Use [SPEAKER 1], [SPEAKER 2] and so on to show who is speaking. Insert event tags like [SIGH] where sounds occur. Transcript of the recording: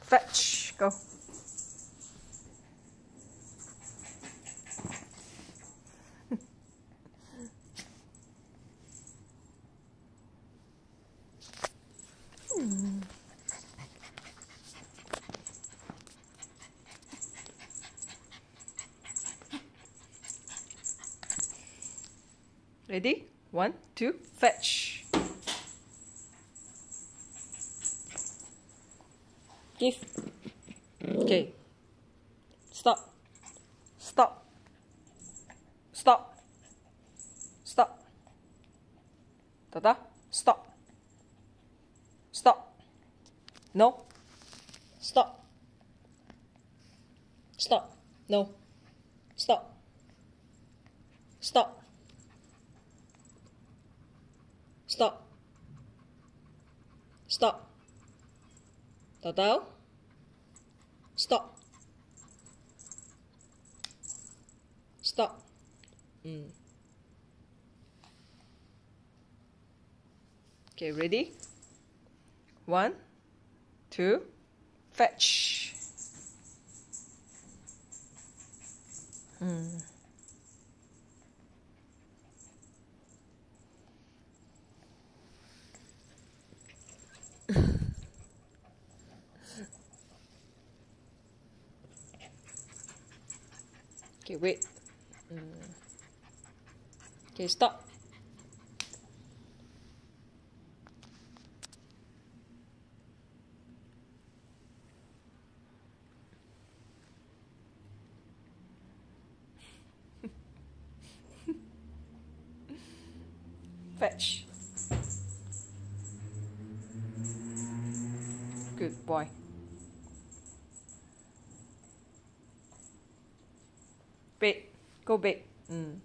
[SPEAKER 1] Fetch, go. Ready? One, two, fetch. Give. Okay. Stop. Stop. Stop. Stop. Tata, stop. Stop. No. Stop. Stop. No. Stop. Stop. Stop. Stop. Tao Stop. Stop. Mm. Okay, ready? One, two, fetch. Mm. Okay, wait. Mm. Okay, stop. [LAUGHS] Fetch. Good boy. Big. Go big. Mm.